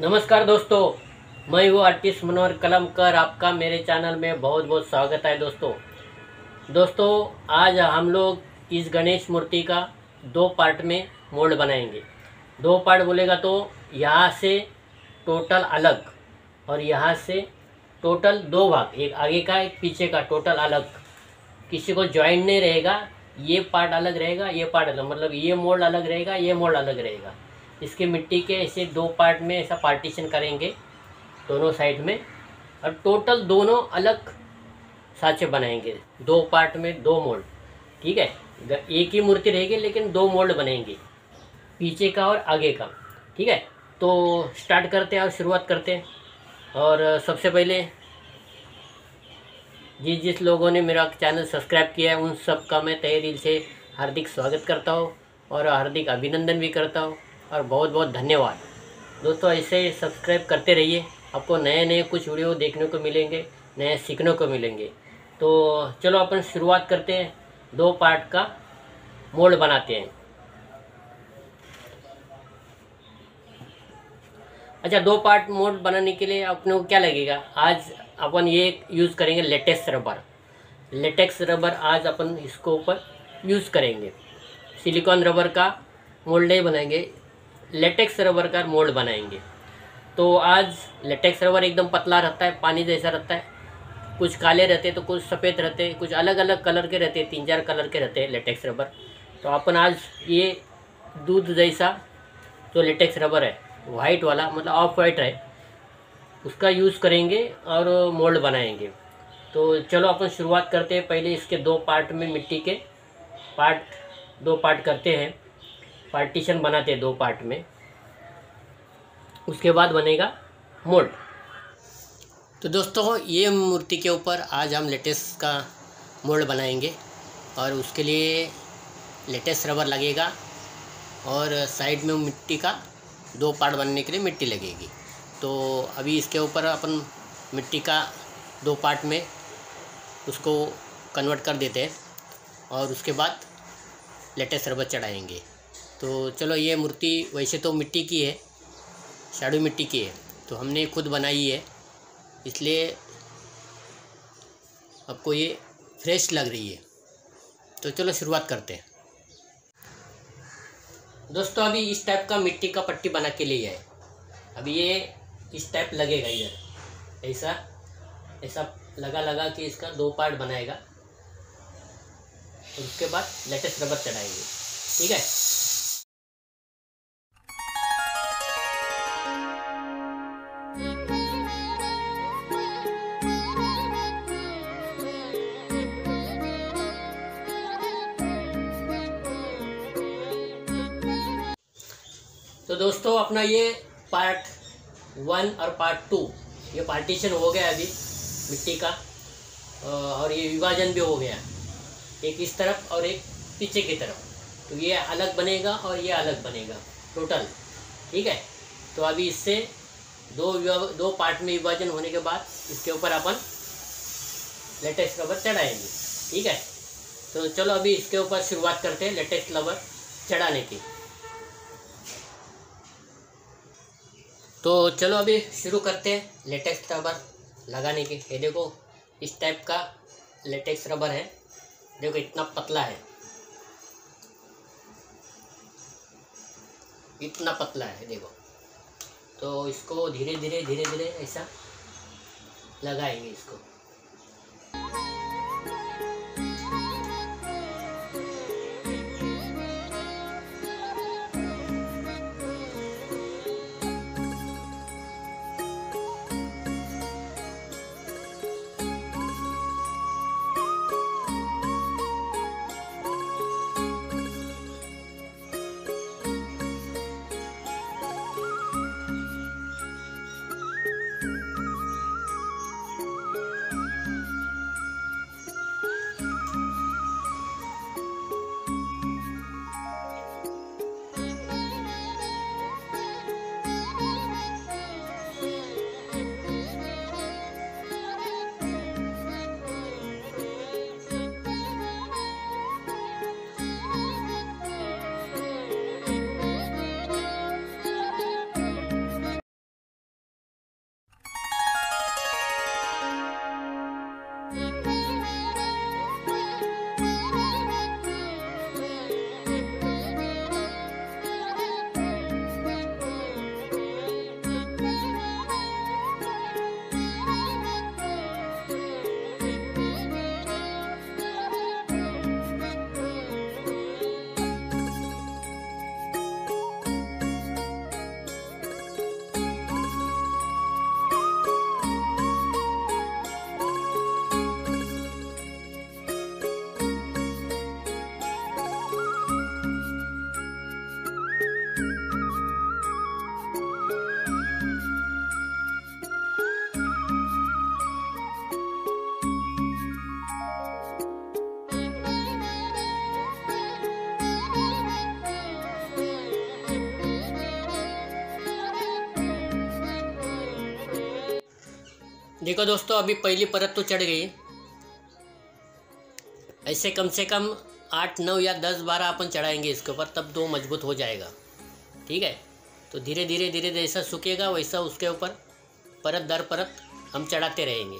नमस्कार दोस्तों, मैं हूँ आर्टिस्ट मनोहर कलमकर। आपका मेरे चैनल में बहुत बहुत स्वागत है दोस्तों। दोस्तों, आज हम लोग इस गणेश मूर्ति का दो पार्ट में मोल्ड बनाएँगे। दो पार्ट बोलेगा तो यहाँ से टोटल अलग और यहाँ से टोटल दो भाग, एक आगे का, एक पीछे का, टोटल अलग। किसी को ज्वाइंट नहीं रहेगा, ये पार्ट अलग रहेगा, ये पार्ट अलग। मतलब ये मोल्ड अलग रहेगा, ये मोल्ड अलग रहेगा। इसके मिट्टी के ऐसे दो पार्ट में ऐसा पार्टीशन करेंगे, दोनों साइड में, और टोटल दोनों अलग साँचे बनाएँगे। दो पार्ट में दो मोल्ड ठीक है? एक ही मूर्ति रहेगी, लेकिन दो मोल्ड बनेंगे, पीछे का और आगे का, ठीक है? तो स्टार्ट करते हैं और शुरुआत करते हैं। और सबसे पहले जिस जिस लोगों ने मेरा चैनल सब्सक्राइब किया है, उन सब का मैं तहे दिल से हार्दिक स्वागत करता हूँ और हार्दिक अभिनंदन भी करता हूँ। और बहुत बहुत धन्यवाद। दोस्तों, ऐसे ही सब्सक्राइब करते रहिए। आपको नए नए कुछ वीडियो देखने को मिलेंगे, नए सीखने को मिलेंगे। तो चलो अपन शुरुआत करते हैं। दो पार्ट का मोल्ड बनाते हैं। अच्छा दो पार्ट मोल्ड बनाने के लिए अपने को क्या लगेगा? आज अपन ये यूज़ करेंगे लेटेक्स रबर लेटेक्स रबर आज अपन इसको ऊपर यूज़ करेंगे। सिलिकॉन रबर का मोल्ड नहीं बनाएँगे। लेटेक्स रबर का मोल्ड बनाएँगे। तो आज लेटेक्स रबर एकदम पतला रहता है, पानी जैसा रहता है। कुछ काले रहते तो कुछ सफ़ेद रहते, कुछ अलग अलग कलर के रहते, तीन चार कलर के रहते लेटेक्स रबर तो अपन आज ये दूध जैसा जो लेटेक्स रबर है वाइट वाला मतलब ऑफ़ वाइट है, उसका यूज़ करेंगे और मोल्ड बनाएँगे। तो चलो अपन शुरुआत करते हैं। पहले इसके दो पार्ट में मिट्टी के पार्ट दो पार्ट करते हैं। पार्टीशन बनाते हैं दो पार्ट में। उसके बाद बनेगा मोल्ड तो दोस्तों, ये मूर्ति के ऊपर आज हम लेटेस्ट का मोल्ड बनाएँगे और उसके लिए लेटेस्ट रबर लगेगा और साइड में मिट्टी का दो पार्ट बनने के लिए मिट्टी लगेगी। तो अभी इसके ऊपर अपन मिट्टी का दो पार्ट में उसको कन्वर्ट कर देते हैं और उसके बाद लेटेस्ट रबर चढ़ाएँगे। तो चलो ये मूर्ति वैसे तो मिट्टी की है, शाडू मिट्टी की है तो हमने खुद बनाई है। इसलिए आपको ये फ्रेश लग रही है। तो चलो शुरुआत करते हैं। दोस्तों, अभी इस टाइप का मिट्टी का पट्टी बना के लिए है अभी ये इस टाइप लगेगा इधर। ऐसा ऐसा लगा लगा के इसका दो पार्ट बनाएगा। उसके बाद लेटेस्ट रबर चढ़ाएँगे। ठीक है? दोस्तों, अपना ये पार्ट वन और पार्ट टू ये पार्टीशन हो गया अभी मिट्टी का और ये विभाजन भी हो गया। एक इस तरफ़ और एक पीछे की तरफ़। तो ये अलग बनेगा और ये अलग बनेगा टोटल ठीक है? तो अभी इससे दो दो पार्ट में विभाजन होने के बाद इसके ऊपर अपन लेटेस्ट रबर चढ़ाएँगे, ठीक है? तो चलो अभी इसके ऊपर शुरुआत करते हैं लेटेस्ट रबर चढ़ाने की। तो चलो अभी शुरू करते हैं लेटेक्स रबर लगाने के। ये देखो, इस टाइप का लेटेक्स रबर है। देखो, इतना पतला है। इतना पतला है, देखो। तो इसको धीरे धीरे धीरे धीरे ऐसा लगाएँगे इसको। देखो दोस्तों, अभी पहली परत तो चढ़ गई। ऐसे कम से कम आठ, नौ या दस बारह अपन चढ़ाएँगे इसके ऊपर, तब दो मज़बूत हो जाएगा। ठीक है? तो धीरे धीरे धीरे जैसा सूखेगा, वैसा उसके ऊपर परत दर परत हम चढ़ाते रहेंगे।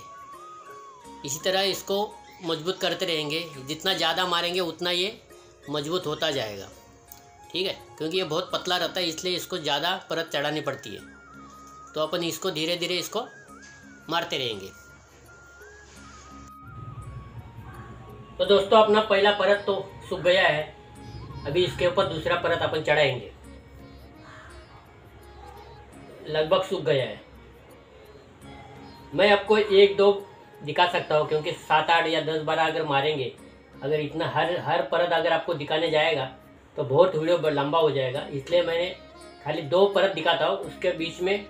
इसी तरह इसको मज़बूत करते रहेंगे। जितना ज़्यादा मारेंगे, उतना ये मज़बूत होता जाएगा। ठीक है? क्योंकि ये बहुत पतला रहता है, इसलिए इसको ज़्यादा परत चढ़ानी पड़ती है। तो अपन इसको धीरे धीरे इसको मारते रहेंगे। तो दोस्तों, अपना पहला परत तो सूख गया है। अभी इसके ऊपर दूसरा परत अपन चढ़ाएँगे। लगभग सूख गया है। मैं आपको एक दो दिखा सकता हूँ, क्योंकि सात, आठ या दस, बारह अगर मारेंगे, अगर इतना हर हर परत अगर आपको दिखाने जाएगा तो बहुत वीडियो लंबा हो जाएगा। इसलिए मैंने खाली दो परत दिखाता हूँ, उसके बीच में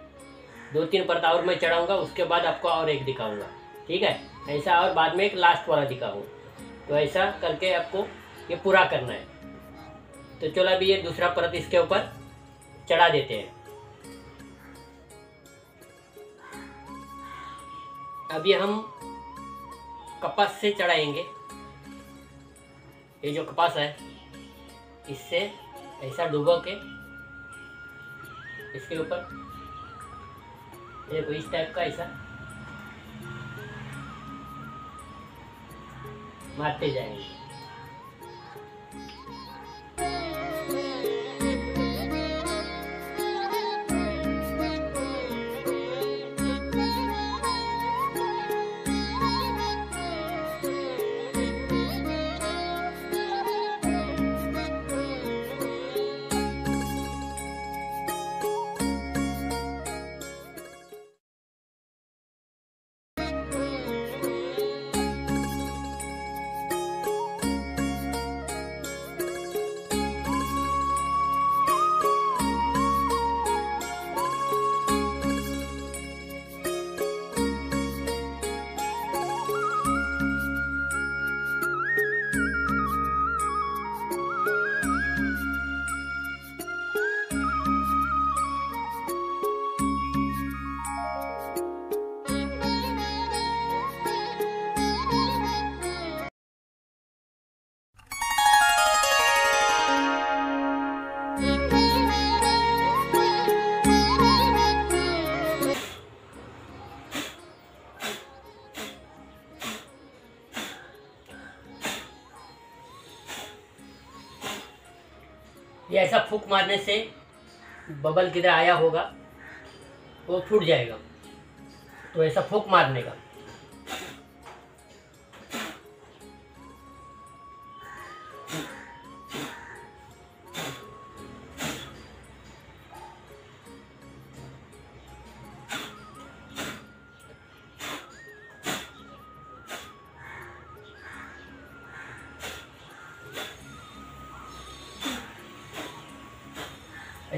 दो तीन परत और मैं चढ़ाऊँगा, उसके बाद आपको और एक दिखाऊँगा। ठीक है? ऐसा और बाद में एक लास्ट वाला दिखाऊँ। तो ऐसा करके आपको ये पूरा करना है। तो चलो अभी ये दूसरा परत इसके ऊपर चढ़ा देते हैं। अभी हम कपास से चढ़ाएँगे। ये जो कपास है, इससे ऐसा डूबो के इसके ऊपर देखो इस टाइप का ऐसा मारते जाएँगे ऐसा फूक मारने से बबल किधर आया होगा, वो फूट जाएगा। तो ऐसा फूक मारने का।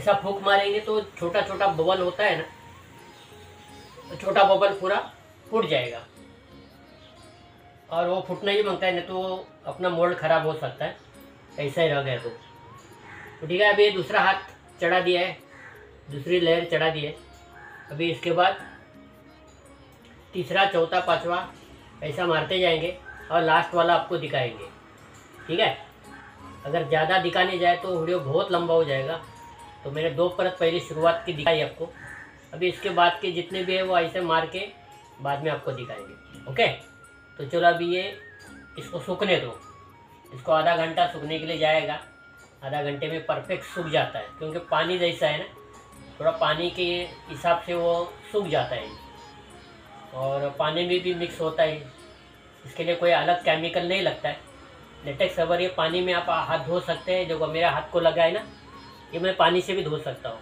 ऐसा फूक मारेंगे तो छोटा छोटा बबल होता है ना, छोटा बबल पूरा फूट जाएगा। और वो फूटना ही माँगता है, नहीं तो अपना मोल्ड ख़राब हो सकता है। ऐसा ही रह गया तो ठीक है, अभी दूसरा हाथ चढ़ा दिया है, दूसरी लेयर चढ़ा दी है। अभी इसके बाद तीसरा, चौथा, पांचवा, ऐसा मारते जाएँगे और लास्ट वाला आपको दिखाएँगे। ठीक है? अगर ज़्यादा दिखाने जाए तो वीडियो बहुत लंबा हो जाएगा। तो मैंने दो परत पहले शुरुआत की दिखाई आपको। अभी इसके बाद के जितने भी है वो ऐसे मार के बाद में आपको दिखाएँगे, ओके? तो चलो अभी ये इसको सूखने दो। इसको आधा घंटा सूखने के लिए जाएगा। आधा घंटे में परफेक्ट सूख जाता है, क्योंकि पानी जैसा है ना, थोड़ा पानी के हिसाब से वो सूख जाता है। और पानी में भी मिक्स होता है। इसके लिए कोई अलग केमिकल नहीं लगता है। लेटेक्स अगर ये पानी में आप हाथ धो सकते हैं। जो मेरा हाथ को लगा है ना ये मैं पानी से भी धो सकता हूँ।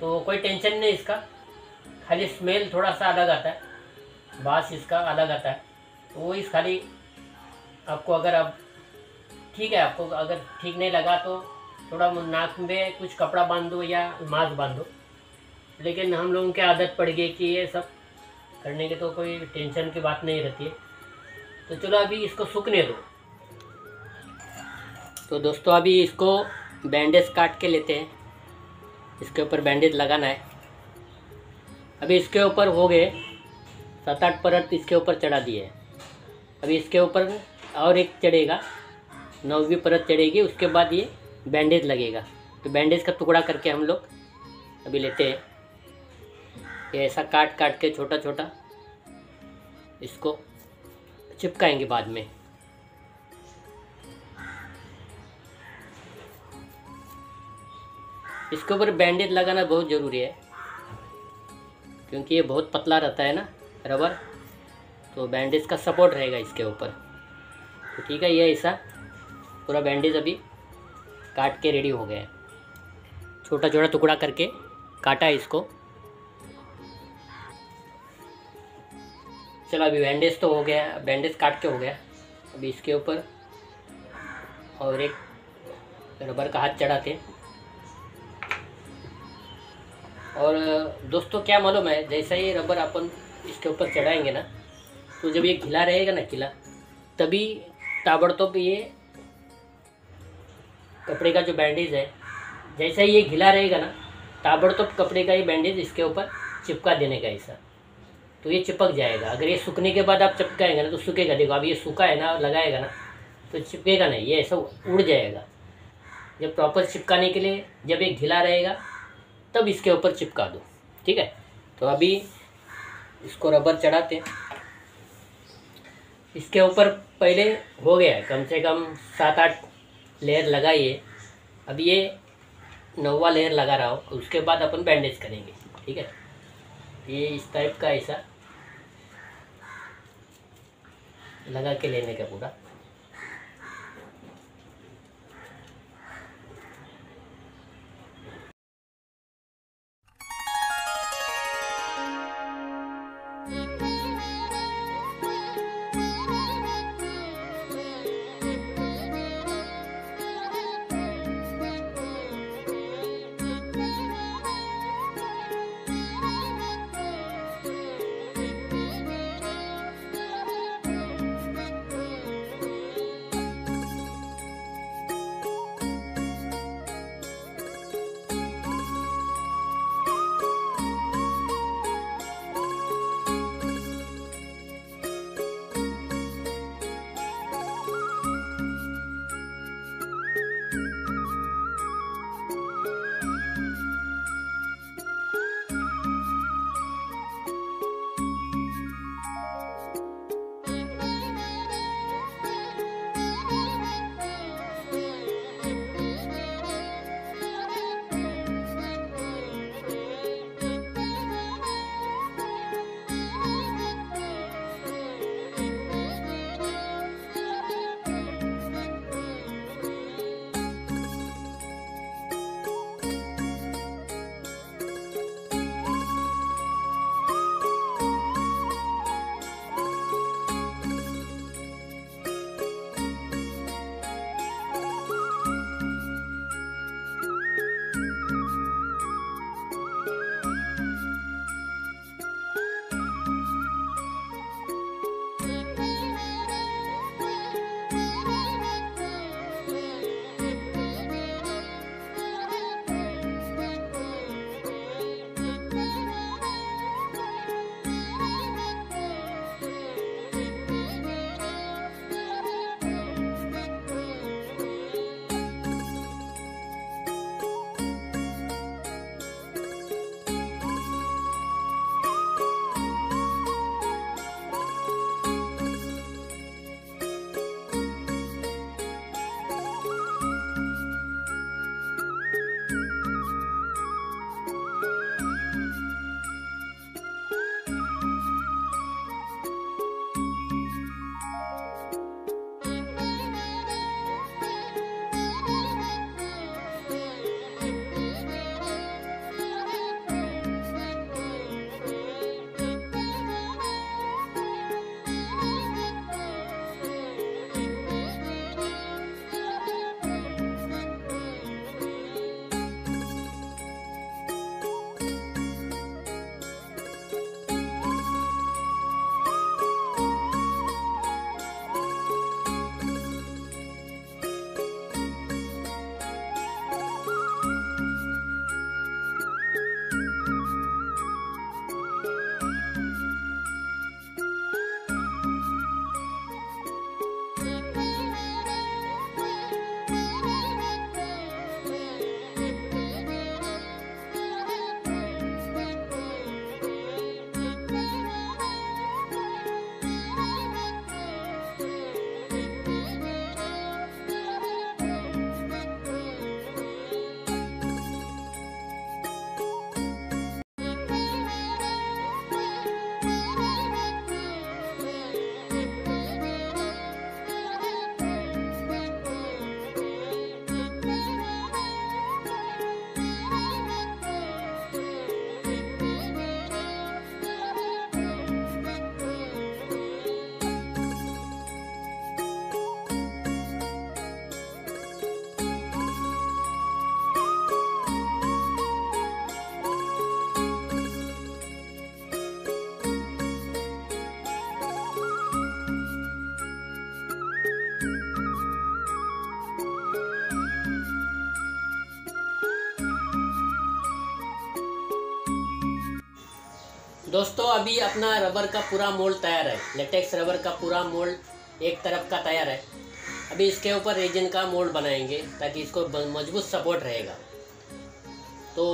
तो कोई टेंशन नहीं इसका। खाली स्मेल थोड़ा सा अलग आता है। बास इसका अलग आता है। तो वो इस खाली आपको अगर अब ठीक है, आपको अगर ठीक नहीं लगा तो थोड़ा नाक में कुछ कपड़ा बाँध दो या मास्क बाँध। दो लेकिन हम लोगों की आदत पड़ गई कि ये सब करने की तो कोई टेंशन की बात नहीं रहती है। तो चलो अभी इसको सूखने दो। तो दोस्तों अभी इसको बैंडेज काट के लेते हैं। इसके ऊपर बैंडेज लगाना है। अभी इसके ऊपर हो गए सात आठ परत इसके ऊपर चढ़ा दिए अभी इसके ऊपर और एक चढ़ेगा, नौवीं परत चढ़ेगी, उसके बाद ये बैंडेज लगेगा। तो बैंडेज का टुकड़ा करके हम लोग अभी लेते हैं। ये ऐसा काट काट के छोटा छोटा इसको चिपकाएँगे बाद में। इसके ऊपर बैंडेज लगाना बहुत ज़रूरी है। क्योंकि ये बहुत पतला रहता है ना, रबर। तो बैंडेज का सपोर्ट रहेगा इसके ऊपर। तो ठीक है, ये ऐसा पूरा बैंडेज अभी काट के रेडी हो गया है। छोटा छोटा टुकड़ा करके काटा है इसको। चलो, अभी बैंडेज तो हो गया बैंडेज काट के हो गया। अभी इसके ऊपर और एक रबर का हाथ चढ़ाते और दोस्तों, क्या मालूम है, जैसा ये रबर अपन इसके ऊपर चढ़ाएँगे ना तो जब ये घिला रहेगा ना खिला तभी ताबड़तोड़ ये कपड़े का जो बैंडेज है, जैसा ही ये घिला रहेगा ना, ताबड़तोड़ कपड़े का ये बैंडेज इसके ऊपर चिपका देने का ऐसा। तो ये चिपक जाएगा। अगर ये सूखने के बाद आप चिपकाएँगे ना तो सूखेगा। देखो, अब ये सूखा है ना, लगाएगा ना तो चिपकेगा नहीं, ये ऐसा उड़ जाएगा। जब प्रॉपर चिपकाने के लिए, जब ये घिला रहेगा तब इसके ऊपर चिपका दो, ठीक है? तो अभी इसको रबर चढ़ाते हैं। इसके ऊपर पहले हो गया है, कम से कम सात आठ लेयर लगाइए। अब ये नौवा लेयर लगा रहा हो, उसके बाद अपन बैंडेज करेंगे, ठीक है? ये इस टाइप का ऐसा लगा के लेने का पूरा। दोस्तों, अभी अपना रबर का पूरा मोल्ड तैयार है। लेटेक्स रबर का पूरा मोल्ड एक तरफ़ का तैयार है। अभी इसके ऊपर रेजिन का मोल्ड बनाएँगे ताकि इसको मज़बूत सपोर्ट रहेगा। तो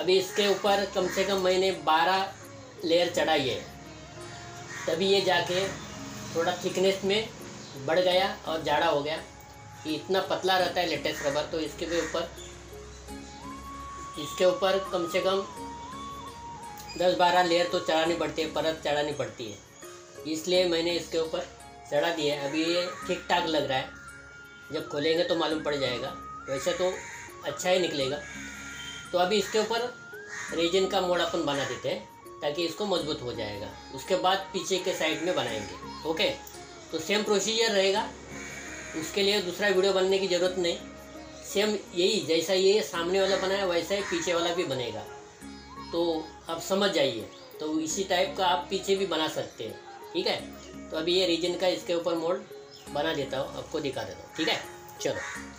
अभी इसके ऊपर कम से कम मैंने बारह लेयर चढ़ाई है। तभी ये जाके थोड़ा थिकनेस में बढ़ गया और जाड़ा हो गया कि इतना पतला रहता है लेटेस्ट रबर तो इसके भी ऊपर इसके ऊपर कम से कम दस बारह लेयर तो चढ़ानी पड़ती है, परत चढ़ानी पड़ती है। इसलिए मैंने इसके ऊपर चढ़ा दिया है। अभी ये ठीक ठाक लग रहा है। जब खोलेंगे तो मालूम पड़ जाएगा। वैसे तो अच्छा ही निकलेगा। तो अभी इसके ऊपर रेजिन का मोड़ अपन बना देते हैं, ताकि इसको मज़बूत हो जाएगा। उसके बाद पीछे के साइड में बनाएँगे। ओके? तो सेम प्रोसीजर रहेगा। उसके लिए दूसरा वीडियो बनने की ज़रूरत नहीं। सेम यही, जैसा ये सामने वाला बनाया वैसा ही पीछे वाला भी बनेगा। तो आप समझ जाइए। तो इसी टाइप का आप पीछे भी बना सकते हैं। ठीक है? तो अभी ये रीजन का इसके ऊपर मोल्ड बना देता हूँ, आपको दिखा देता हूँ। ठीक है? चलो।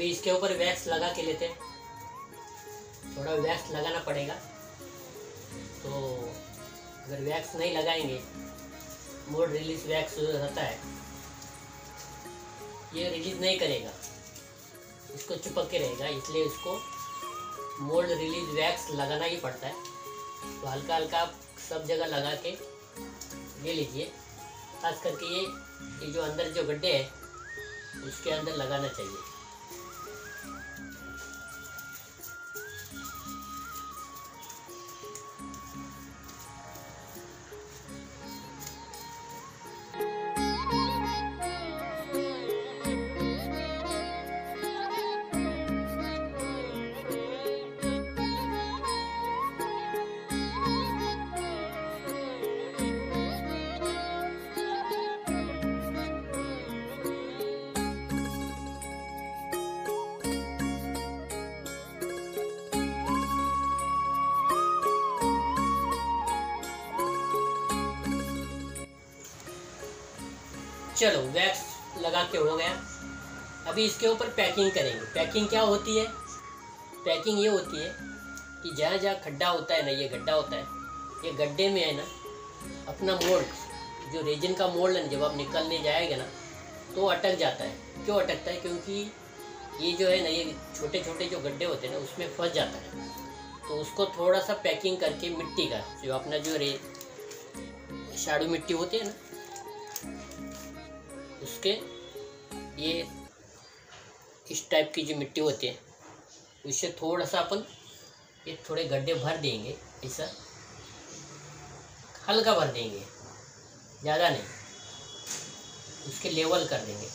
अभी इसके ऊपर वैक्स लगा के लेते हैं। थोड़ा वैक्स लगाना पड़ेगा। तो अगर वैक्स नहीं लगाएँगे मोड रिलीज़ वैक्स रहता है। ये रिलीज़ नहीं करेगा। इसको चिपक के रहेगा, इसलिए इसको मोल्ड रिलीज़ वैक्स लगाना ही पड़ता है। तो हल्का हल्का आप सब जगह लगा के ले लीजिए। खास करके ये ये जो अंदर जो गड्ढे हैं, उसके अंदर लगाना चाहिए। चलो वैक्स लगा के हो गया। अभी इसके ऊपर पैकिंग करेंगे। पैकिंग क्या होती है? पैकिंग ये होती है कि जहाँ जहाँ खड्डा होता है ना, ये गड्ढा होता है, ये गड्ढे में है ना, अपना मोल्ड जो रेजिन का मोल्ड है जब आप निकलने जाएगा ना तो अटक जाता है। क्यों अटकता है? क्योंकि ये जो है ना, ये छोटे छोटे जो गड्ढे होते हैं ना, उसमें फंस जाता है। तो उसको थोड़ा सा पैकिंग करके मिट्टी का, जो अपना जो रे शाड़ू मिट्टी होती है ना उसके ये इस टाइप की जो मिट्टी होती है उससे थोड़ा सा अपन ये थोड़े गड्ढे भर देंगे, ऐसा हल्का भर देंगे, ज़्यादा नहीं, उसके लेवल कर देंगे।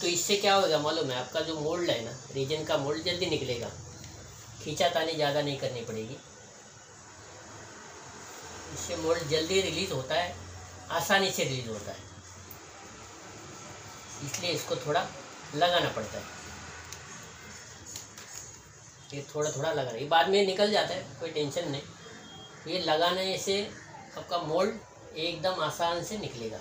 तो इससे क्या होगा मालूम है, आपका जो मोल्ड है ना रीजन का मोल्ड जल्दी निकलेगा खींचातानी ज़्यादा नहीं करनी पड़ेगी। इससे मोल्ड जल्दी रिलीज़ होता है, आसानी से रिलीज़ होता है। इसलिए इसको थोड़ा लगाना पड़ता है। ये थोड़ा थोड़ा लगा रहा है। बाद में निकल जाता है, कोई टेंशन नहीं। ये लगाने से आपका मोल्ड एकदम आसान से निकलेगा।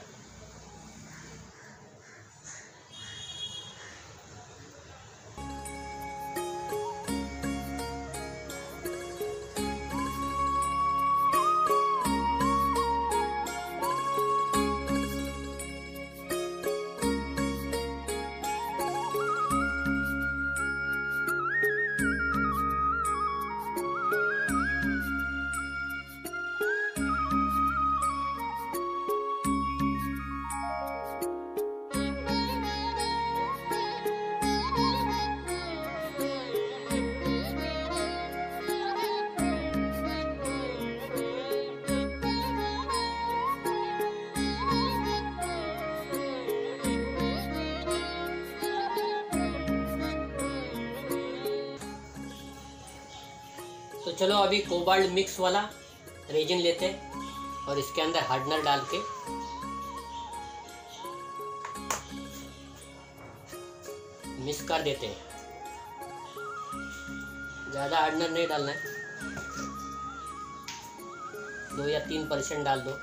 चलो अभी कोबाल्ट मिक्स वाला रेजिन लेते हैं और इसके अंदर हार्डनर डाल के। मिक्स कर देते हैं। ज़्यादा हार्डनर नहीं डालना है। दो या तीन परसेंट डाल दो।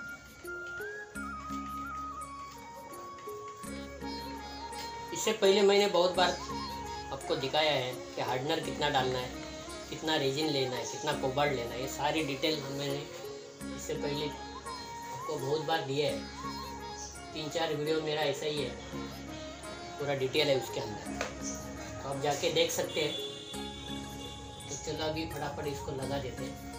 इससे पहले मैंने बहुत बार आपको दिखाया है कि हार्डनर कितना डालना है। कितना रेजिन लेना है, कितना कोबाल्ट लेना है, ये सारी डिटेल हमने इससे पहले आपको बहुत बार दिया है। तीन चार वीडियो मेरा ऐसा ही है, पूरा डिटेल है उसके अंदर। तो आप जाके देख सकते हैं। तो चलो अभी फटाफट इसको लगा देते हैं।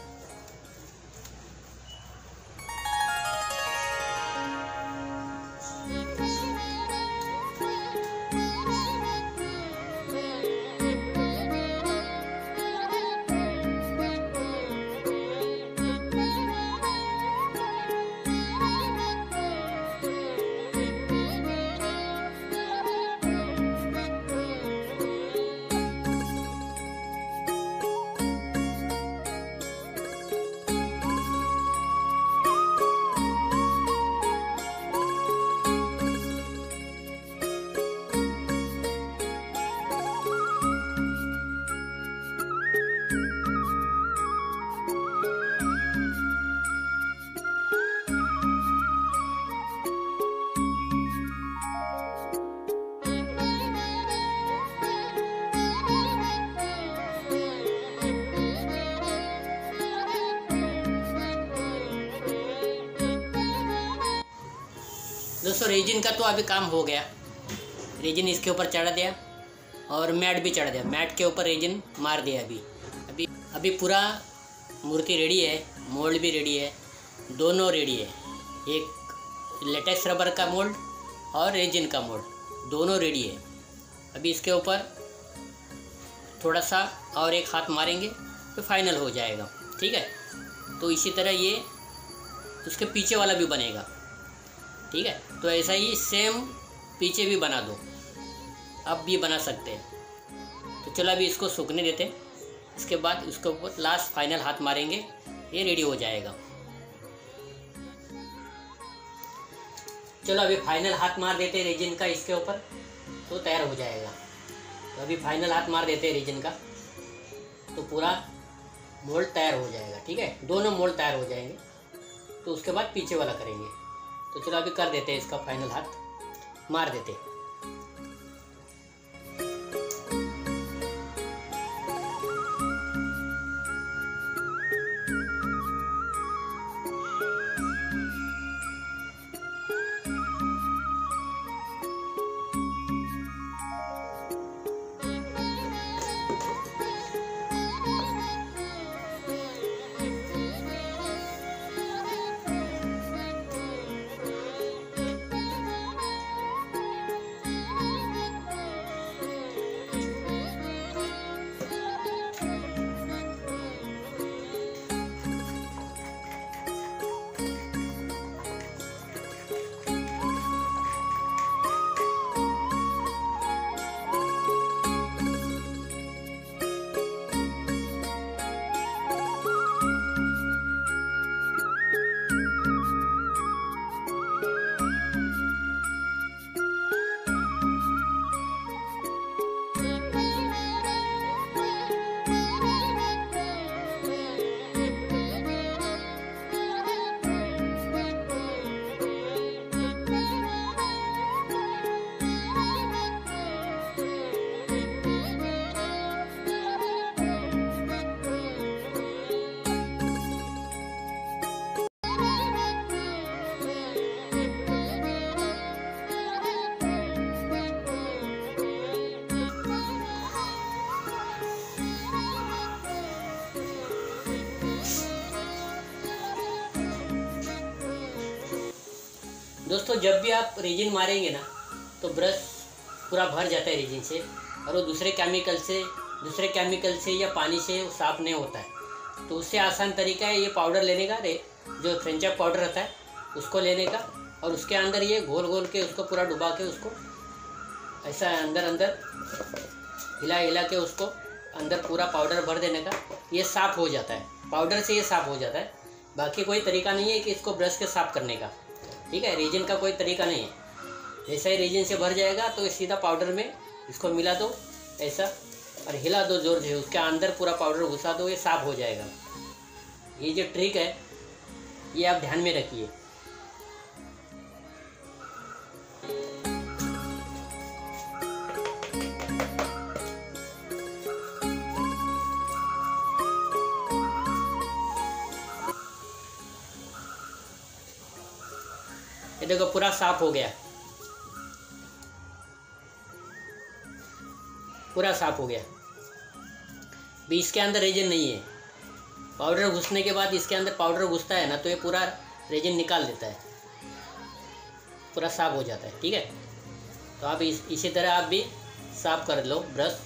रेजिन का तो अभी काम हो गया। रेजिन इसके ऊपर चढ़ा दिया और मैट भी चढ़ा दिया। मैट के ऊपर रेजिन मार दिया अभी। अभी अभी पूरा मूर्ति रेडी है, मोल्ड भी रेडी है, दोनों रेडी है। एक लेटेक्स रबर का मोल्ड और रेजिन का मोल्ड, दोनों रेडी है। अभी इसके ऊपर थोड़ा सा और एक हाथ मारेंगे तो फाइनल हो जाएगा। ठीक है? तो इसी तरह ये उसके पीछे वाला भी बनेगा। ठीक है? तो ऐसा ही सेम पीछे भी बना दो। अब भी बना सकते हैं। तो चलो अभी इसको सूखने देते इसके बाद उसके ऊपर लास्ट फाइनल हाथ मारेंगे। ये रेडी हो जाएगा। चलो अभी फाइनल हाथ मार देते हैं रेजिन का इसके ऊपर। तो तैयार हो जाएगा। तो अभी फाइनल हाथ मार देते हैं रेजिन का। तो पूरा मोल्ड तैयार हो जाएगा, ठीक है? दोनों मोल्ड तैयार हो जाएँगे। तो उसके बाद पीछे वाला करेंगे। तो चलो अभी कर देते हैं इसका फाइनल हाथ। मार देते हैं। दोस्तों, जब भी आप रेजिन मारेंगे ना तो ब्रश पूरा भर जाता है रेजिन से और वो दूसरे केमिकल से, दूसरे केमिकल से या पानी से साफ़ नहीं होता है। तो उससे आसान तरीका है ये पाउडर लेने का, रे, जो फ्रेंचअप पाउडर रहता है, उसको लेने का और उसके अंदर ये घोल घोल के उसको पूरा डुबा के उसको ऐसा अंदर अंदर हिला हिला के उसको अंदर पूरा पाउडर भर देने का, ये साफ़ हो जाता है। पाउडर से ये साफ़ हो जाता है। बाकी कोई तरीका नहीं है कि इसको ब्रश के साफ़ करने का। ठीक है रेजिन का कोई तरीका नहीं है। जैसा ही रेजिन से भर जाएगा तो सीधा पाउडर में इसको मिला दो, ऐसा, और हिला दो ज़ोर से, उसके अंदर पूरा पाउडर घुसा दो, ये साफ़ हो जाएगा। ये जो ट्रिक है, ये आप ध्यान में रखिए। ये देखो पूरा साफ़ हो गया। पूरा साफ़ हो गया। भी इसके अंदर रेजन नहीं है। पाउडर घुसने के बाद इसके अंदर पाउडर घुसता है ना तो ये पूरा रेजन निकाल देता है। पूरा साफ़ हो जाता है, ठीक है? तो आप इस, इसी तरह आप भी साफ़ कर लो ब्रश